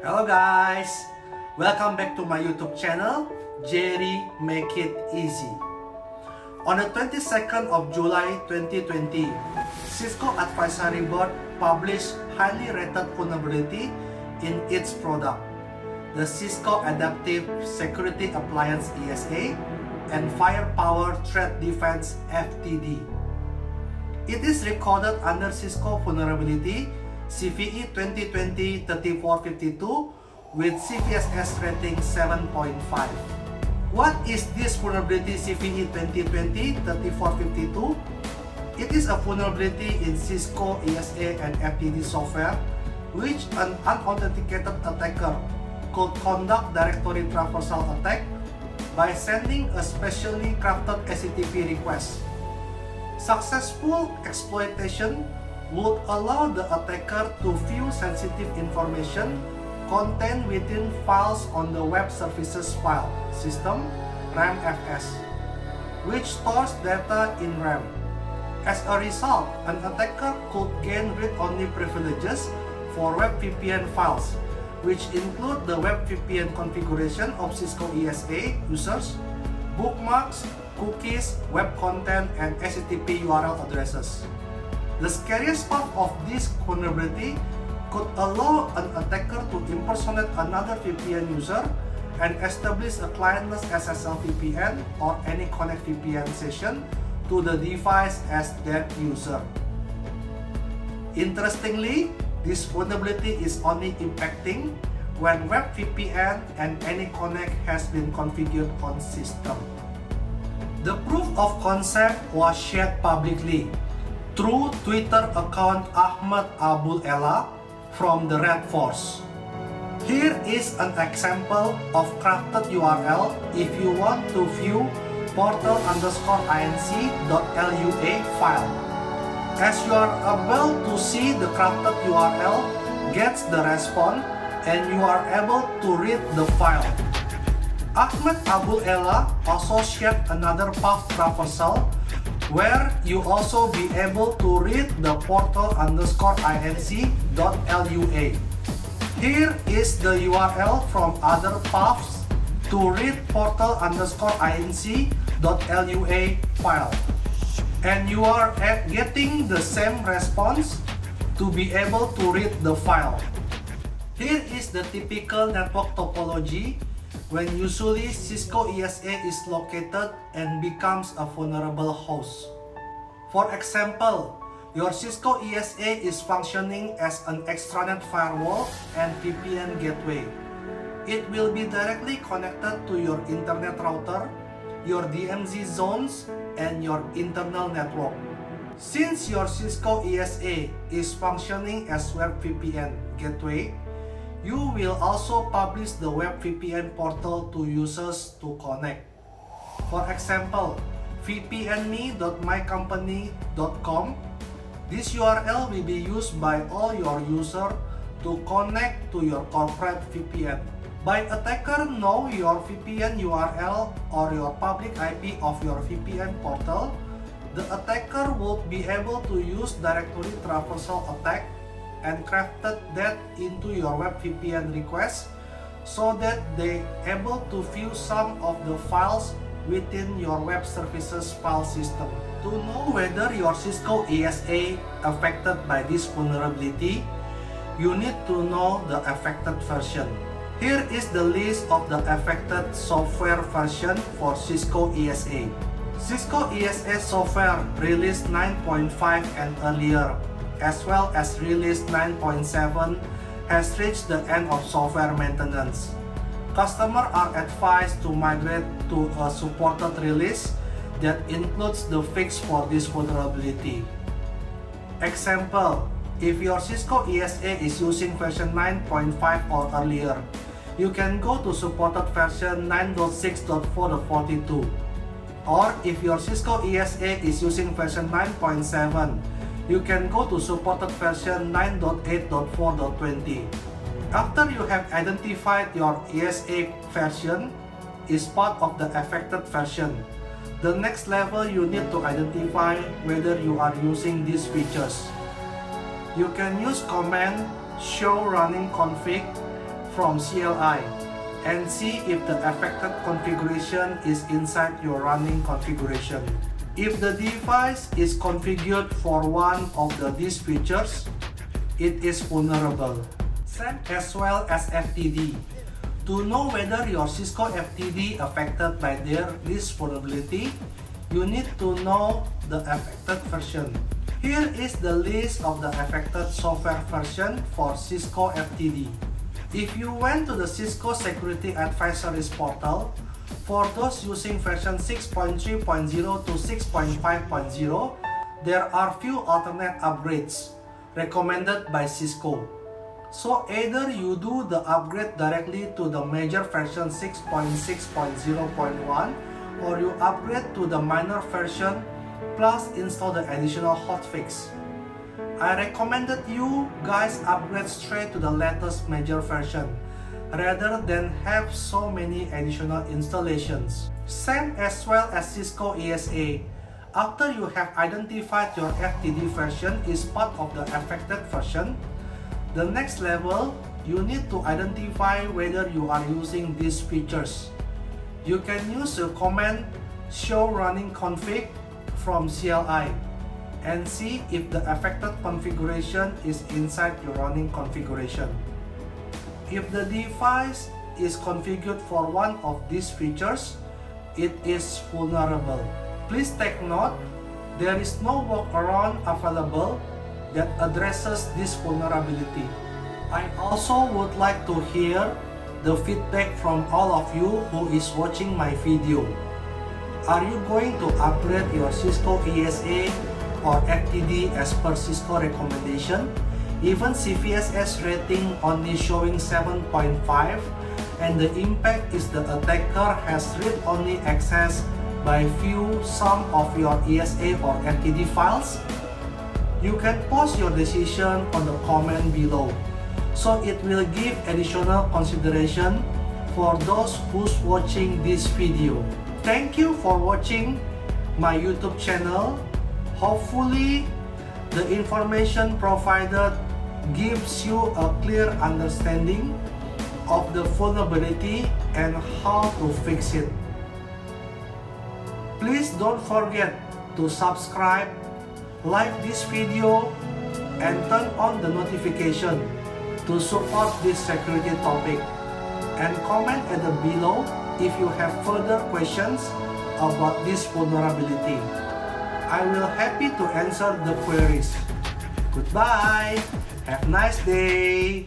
Hello guys! Welcome back to my YouTube channel, Jerry Make It Easy. On the 22nd of July 2020, Cisco Advisory Board published highly rated vulnerability in its product, the Cisco Adaptive Security Appliance ASA and Firepower Threat Defense FTD. It is recorded under Cisco Vulnerability CVE 2020-3452 with CVSS rating 7.5. What is this vulnerability CVE 2020-3452? It is a vulnerability in Cisco ASA and FTD software which an unauthenticated attacker could conduct directory traversal attack by sending a specially crafted HTTP request. Successful exploitation would allow the attacker to view sensitive information contained within files on the Web Services File System RAMFS, which stores data in RAM. As a result, an attacker could gain read-only privileges for WebVPN files, which include the WebVPN configuration of Cisco ASA users, bookmarks, cookies, web content, and HTTP URL addresses. The scariest part of this vulnerability could allow an attacker to impersonate another VPN user and establish a clientless SSL VPN or AnyConnect VPN session to the device as that user. Interestingly, this vulnerability is only impacting when WebVPN and AnyConnect has been configured on system. The proof of concept was shared publicly through Twitter account Ahmad Abul Ela from the Red Force. Here is an example of crafted URL if you want to view portal underscore inc.lua file. As you are able to see the crafted URL gets the response and you are able to read the file. Ahmed Aboul-Ela also shared another path traversal where you also be able to read the portal underscore inc.lua. Here is the URL from other paths to read portal underscore inc.lua file. And you are getting the same response to be able to read the file. Here is the typical network topology when usually Cisco ASA is located and becomes a vulnerable host. For example, your Cisco ASA is functioning as an extranet firewall and VPN gateway. It will be directly connected to your internet router, your DMZ zones, and your internal network. Since your Cisco ASA is functioning as web VPN gateway, you will also publish the web VPN portal to users to connect. For example, vpnme.mycompany.com This URL will be used by all your users to connect to your corporate VPN. By attacker know your VPN URL or your public IP of your VPN portal, the attacker will be able to use directory traversal attack and crafted that into your web VPN request so that they able to view some of the files within your web services file system. To know whether your Cisco ASA affected by this vulnerability, you need to know the affected version. Here is the list of the affected software version for Cisco ASA. Cisco ASA software release 9.5 and earlier as well as release 9.7 has reached the end of software maintenance. Customers are advised to migrate to a supported release that includes the fix for this vulnerability. Example, if your Cisco ASA is using version 9.5 or earlier, you can go to supported version 9.6.4.42. Or if your Cisco ASA is using version 9.7, you can go to supported version 9.8.4.20. After you have identified your ASA version is part of the affected version, the next level you need to identify whether you are using these features. You can use command show running config from CLI and see if the affected configuration is inside your running configuration. If the device is configured for one of the, these features, it is vulnerable. As well as FTD. To know whether your Cisco FTD affected by their, this vulnerability, you need to know the affected version. Here is the list of the affected software version for Cisco FTD. If you went to the Cisco Security Advisories portal, for those using version 6.3.0 to 6.5.0, there are few alternate upgrades recommended by Cisco. So either you do the upgrade directly to the major version 6.6.0.1 or you upgrade to the minor version plus install the additional hotfix. I recommended you guys upgrade straight to the latest major version rather than have so many additional installations. Same as well as Cisco ASA. After you have identified your FTD version is part of the affected version, the next level, you need to identify whether you are using these features. You can use the command show running config from CLI and see if the affected configuration is inside your running configuration. If the device is configured for one of these features, it is vulnerable. Please take note, there is no workaround available that addresses this vulnerability. I also would like to hear the feedback from all of you who is watching my video. Are you going to upgrade your Cisco ASA or FTD as per Cisco recommendation. Even CVSS rating only showing 7.5 and the impact is the attacker has read-only access by few some of your ASA or FTD files. You can post your decision on the comment below so it will give additional consideration for those who's watching this video. Thank you for watching my YouTube channel Hopefully, the information provided gives you a clear understanding of the vulnerability and how to fix it. Please don't forget to subscribe, like this video, and turn on the notification to support this security topic. And comment at the below if you have further questions about this vulnerability. I will happy to answer the queries. Goodbye. Have a nice day.